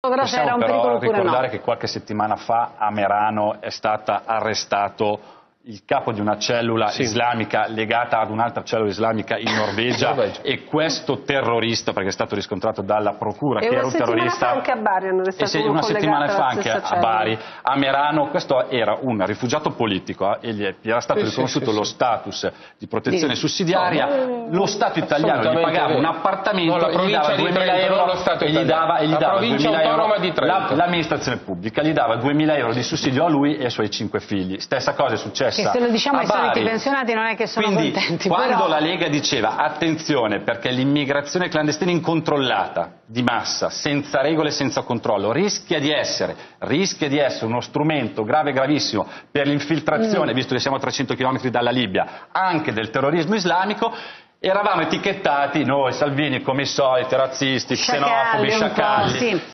Però pericolo pure ricordare no. che qualche settimana fa a Merano è stato arrestato il capo di una cellula Sì. islamica legata ad un'altra cellula islamica in Norvegia Norvegia. e questo terrorista, perché è stato riscontrato dalla procura E che era un settimana terrorista fa anche a Bari hanno e se- uno una settimana fa anche a. Bari, a Merano, questo era un rifugiato politico eh, e gli era stato Sì, riconosciuto sì, lo status di protezione Di- sussidiaria, lo Stato italiano gli pagava un appartamento No, la e gli dava di 2000 Trento, euro lo Stato e gli dava, e gli La dava provincia 2000 euro l'amministrazione pubblica gli dava 2000 euro di sussidio a lui e ai suoi cinque figli. Stessa cosa è successa Che se lo diciamo ai soliti pensionati non è che sono Quindi, contenti, quando però- la Lega diceva attenzione perché l'immigrazione clandestina incontrollata di massa, senza regole e senza controllo, rischia di essere, rischia di essere uno strumento grave e gravissimo per Mm. l'infiltrazione, visto che siamo a 300 km dalla Libia, anche del terrorismo islamico, eravamo etichettati noi, Salvini, come i soliti, razzisti, xenofobi, sciacalli.